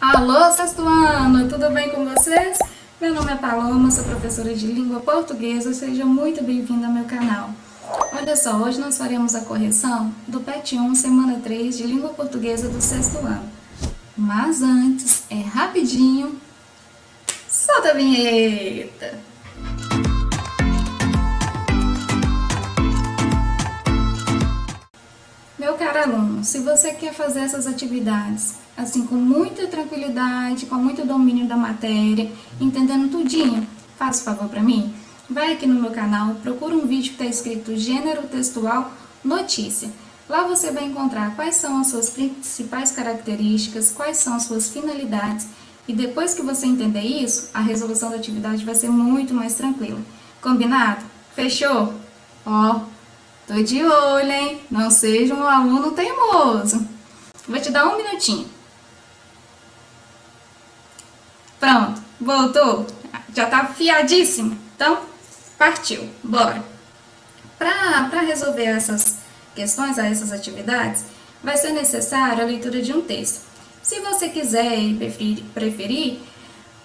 Alô, sexto ano, tudo bem com vocês? Meu nome é Paloma, sou professora de língua portuguesa, seja muito bem-vinda ao meu canal. Olha só, hoje nós faremos a correção do PET 1, semana 3, de língua portuguesa do sexto ano. Mas antes, é rapidinho, solta a vinheta! Meu caro aluno, se você quer fazer essas atividades assim com muita tranquilidade, com muito domínio da matéria, entendendo tudinho, faz o favor para mim. Vai aqui no meu canal, procura um vídeo que está escrito Gênero Textual Notícia. Lá você vai encontrar quais são as suas principais características, quais são as suas finalidades e depois que você entender isso, a resolução da atividade vai ser muito mais tranquila. Combinado? Fechou? Ó, Tô de olho, hein? Não seja um aluno teimoso. Vou te dar um minutinho. Pronto, voltou. Já tá afiadíssimo. Então, partiu. Bora. Para resolver essas questões, essas atividades, vai ser necessária a leitura de um texto. Se você quiser e preferir, preferir,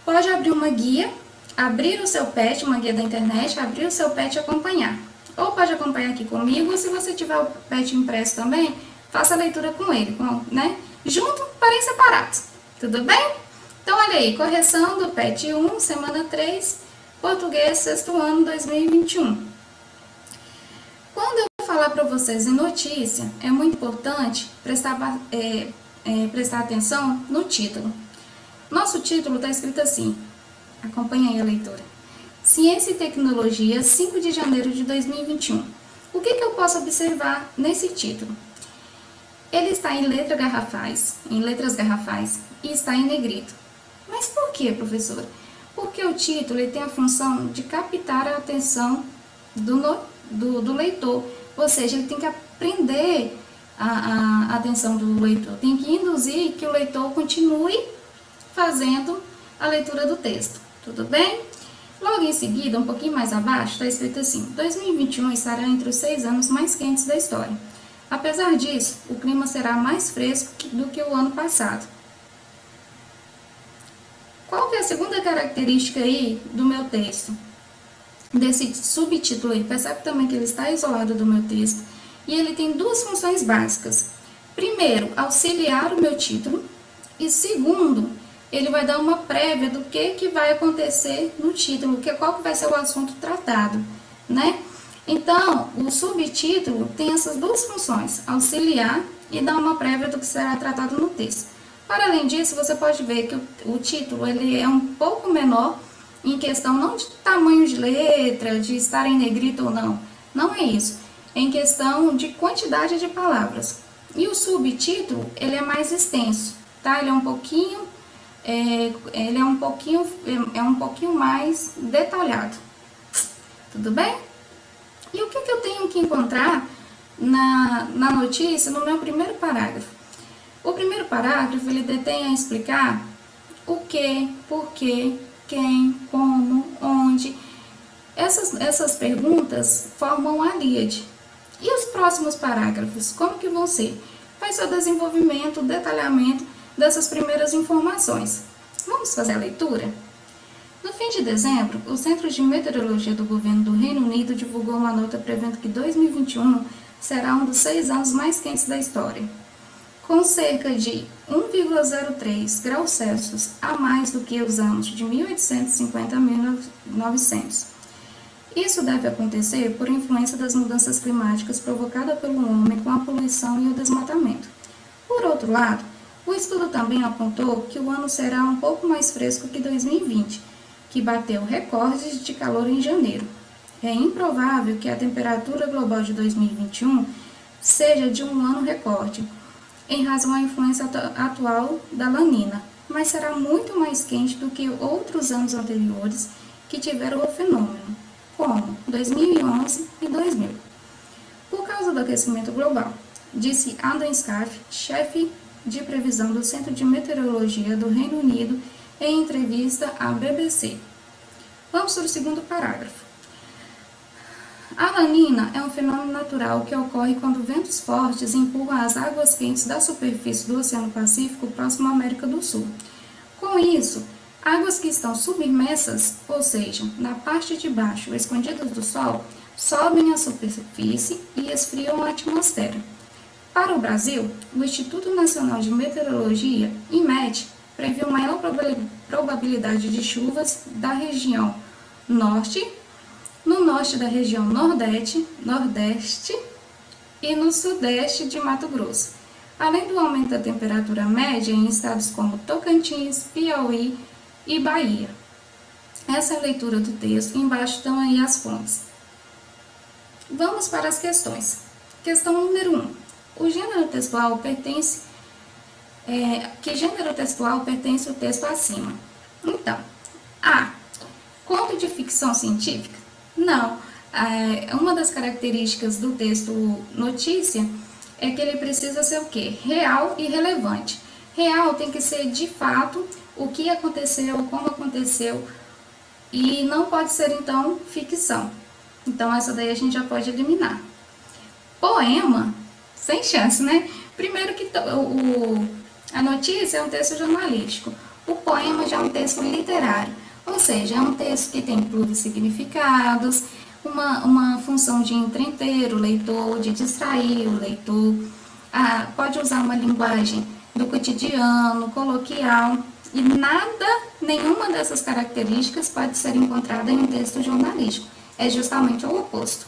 pode abrir uma guia, abrir o seu pet, uma guia da internet, abrir o seu pet e acompanhar. Ou pode acompanhar aqui comigo, ou se você tiver o PET impresso também, faça a leitura com ele, com, né? Junto, porém separados. Tudo bem? Então, olha aí, correção do PET 1, semana 3, português, sexto ano, 2021. Quando eu falar para vocês em notícia, é muito importante prestar, é, é, prestar atenção no título. Nosso título está escrito assim, acompanha aí a leitura. Ciência e Tecnologia, 5 de janeiro de 2021. O que, que eu posso observar nesse título? Ele está em letra garrafais, em letras garrafais e está em negrito. Mas por que, professora? Porque o título ele tem a função de captar a atenção do, do, do leitor, ou seja, ele tem que aprender a, a atenção do leitor, tem que induzir que o leitor continue fazendo a leitura do texto. Tudo bem? Logo em seguida, um pouquinho mais abaixo, está escrito assim: 2021 estará entre os seis anos mais quentes da história. Apesar disso, o clima será mais fresco do que o ano passado. Qual que é a segunda característica aí do meu texto? Desse subtítulo aí, percebe também que ele está isolado do meu texto e ele tem duas funções básicas. Primeiro, auxiliar o meu título e segundo, ele vai dar uma prévia do que, que vai acontecer no título, que qual que vai ser o assunto tratado, né? Então, o subtítulo tem essas duas funções, auxiliar e dar uma prévia do que será tratado no texto. Para além disso, você pode ver que o, o título ele é um pouco menor em questão não de tamanho de letra, de estar em negrito ou não, não é isso, é em questão de quantidade de palavras. E o subtítulo, ele é mais extenso, tá? Ele é um pouquinho é, ele é um pouquinho é um pouquinho mais detalhado. Tudo bem? E o que, que eu tenho que encontrar na, na notícia no meu primeiro parágrafo? O primeiro parágrafo ele detém a explicar o que, por que, quem, como, onde. Essas, essas perguntas formam a líade. E os próximos parágrafos, como que vão ser? Vai o desenvolvimento, o detalhamento dessas primeiras informações. Vamos fazer a leitura? No fim de dezembro, o Centro de Meteorologia do Governo do Reino Unido divulgou uma nota prevendo que 2021 será um dos seis anos mais quentes da história, com cerca de 1,03 graus Celsius a mais do que os anos de 1850 a 1900. Isso deve acontecer por influência das mudanças climáticas provocadas pelo homem com a poluição e o desmatamento. Por outro lado, o estudo também apontou que o ano será um pouco mais fresco que 2020, que bateu recordes de calor em janeiro. É improvável que a temperatura global de 2021 seja de um ano recorde, em razão à influência atual da lanina, mas será muito mais quente do que outros anos anteriores que tiveram o fenômeno, como 2011 e 2000. Por causa do aquecimento global, disse Adam Scarf, chefe de previsão do Centro de Meteorologia do Reino Unido em entrevista à BBC. Vamos para o segundo parágrafo. A lanina é um fenômeno natural que ocorre quando ventos fortes empurram as águas quentes da superfície do Oceano Pacífico próximo à América do Sul. Com isso, águas que estão submersas, ou seja, na parte de baixo, escondidas do Sol, sobem à superfície e esfriam a atmosfera. Para o Brasil, o Instituto Nacional de Meteorologia, IMET, previu maior probabilidade de chuvas da região norte, no norte da região nordeste, nordeste e no sudeste de Mato Grosso, além do aumento da temperatura média em estados como Tocantins, Piauí e Bahia. Essa é a leitura do texto, embaixo estão aí as fontes. Vamos para as questões. Questão número 1. Um. O gênero textual pertence. É, que gênero textual pertence o texto acima? Então, A. Conto de ficção científica? Não. É, uma das características do texto notícia é que ele precisa ser o quê? Real e relevante. Real tem que ser de fato o que aconteceu, como aconteceu, e não pode ser então ficção. Então essa daí a gente já pode eliminar. Poema, sem chance, né? Primeiro que o, a notícia é um texto jornalístico, o poema já é um texto literário, ou seja, é um texto que tem significados uma, uma função de entreter o leitor, de distrair o leitor, ah, pode usar uma linguagem do cotidiano, coloquial, e nada, nenhuma dessas características pode ser encontrada em um texto jornalístico. É justamente o oposto.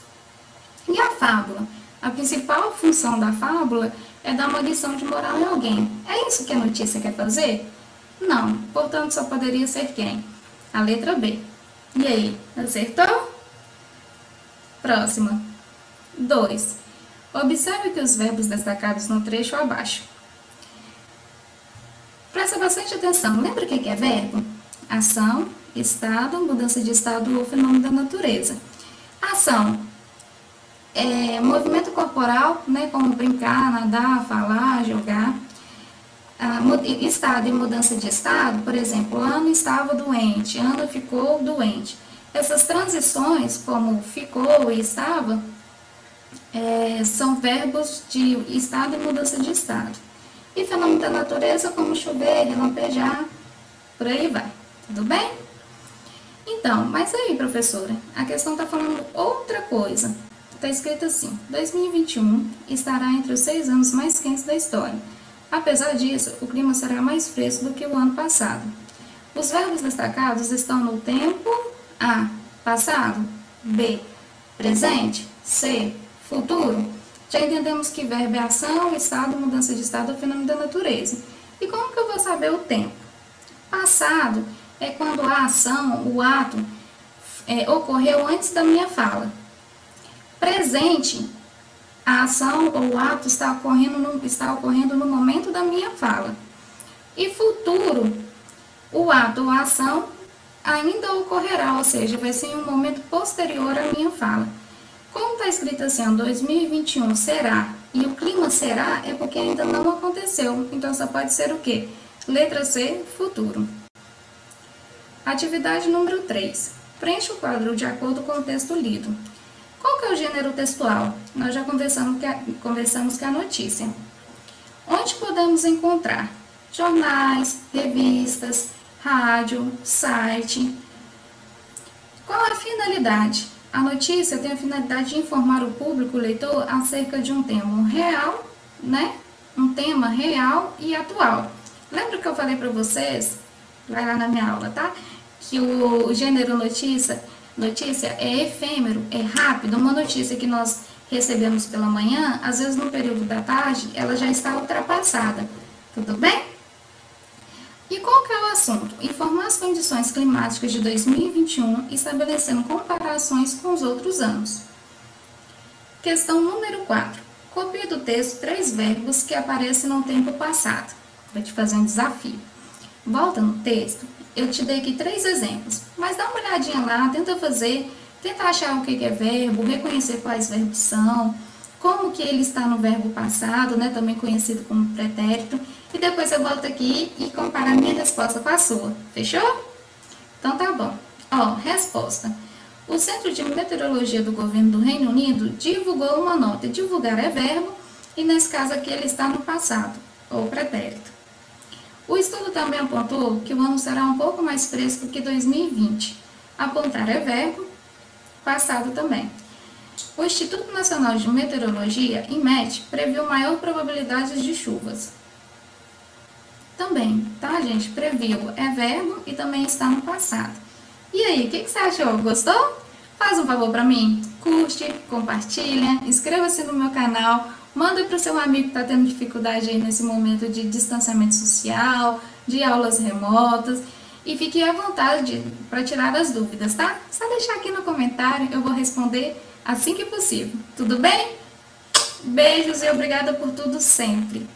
E a fábula? A principal função da fábula é dar uma lição de moral em alguém. É isso que a notícia quer fazer? Não, portanto só poderia ser quem? A letra B. E aí, acertou? Próxima. 2. Observe que os verbos destacados no trecho abaixo. Presta bastante atenção. Lembra o que é verbo? Ação, estado, mudança de estado ou fenômeno da natureza. Ação é movimento corporal, né, como brincar, nadar, falar, jogar. Ah, estado e mudança de estado, por exemplo, Ana estava doente, Ana ficou doente. Essas transições, como ficou e estava, é, são verbos de estado e mudança de estado. E fenômeno da natureza, como chover, relampejar, por aí vai. Tudo bem? Então, mas aí, professora, a questão está falando outra coisa. Está escrito assim: 2021 estará entre os seis anos mais quentes da história. Apesar disso, o clima será mais fresco do que o ano passado. Os verbos destacados estão no tempo a. Passado. B. Presente. C. Futuro. Já entendemos que verbo é ação, estado, mudança de estado é fenômeno da natureza. E como que eu vou saber o tempo? Passado é quando a ação, o ato, é, ocorreu antes da minha fala. Presente, a ação ou o ato está ocorrendo, no, está ocorrendo no momento da minha fala. E futuro, o ato ou a ação ainda ocorrerá, ou seja, vai ser em um momento posterior à minha fala. Como está escrito assim, 2021 será e o clima será, é porque ainda não aconteceu. Então só pode ser o quê? Letra C, futuro. Atividade número 3. Preencha o quadro de acordo com o texto lido. Qual que é o gênero textual? Nós já conversamos que a, conversamos que a notícia. Onde podemos encontrar? Jornais, revistas, rádio, site. Qual a finalidade? A notícia tem a finalidade de informar o público, o leitor, acerca de um tema real, né? Um tema real e atual. Lembra que eu falei para vocês, vai lá na minha aula, tá? Que o gênero notícia, notícia é efêmero, é rápido. Uma notícia que nós recebemos pela manhã, às vezes no período da tarde, ela já está ultrapassada. Tudo bem? E qual que é o assunto? Informar as condições climáticas de 2021, estabelecendo comparações com os outros anos. Questão número 4. Copie do texto três verbos que aparecem no tempo passado. Vou te fazer um desafio. Volta no texto, eu te dei aqui três exemplos, mas dá uma olhadinha lá, tenta fazer, tenta achar o que é verbo, reconhecer quais verbos são, como que ele está no verbo passado, né, também conhecido como pretérito, e depois eu volto aqui e comparo a minha resposta com a sua. Fechou? Então tá bom. Ó, resposta. O Centro de Meteorologia do Governo do Reino Unido divulgou uma nota. Divulgar é verbo e nesse caso aqui ele está no passado, ou pretérito. O estudo também apontou que o ano será um pouco mais fresco que 2020. Apontar é verbo, passado também. O Instituto Nacional de Meteorologia, IMET, previu maior probabilidade de chuvas. Também, tá, gente? Previu é verbo e também está no passado. E aí, o que, que você achou? Gostou? Faz um favor para mim, curte, compartilha, inscreva-se no meu canal, manda para o seu amigo que está tendo dificuldade aí nesse momento de distanciamento social, de aulas remotas e fique à vontade para tirar as dúvidas, tá? Só deixar aqui no comentário, eu vou responder assim que possível. Tudo bem? Beijos e obrigada por tudo sempre.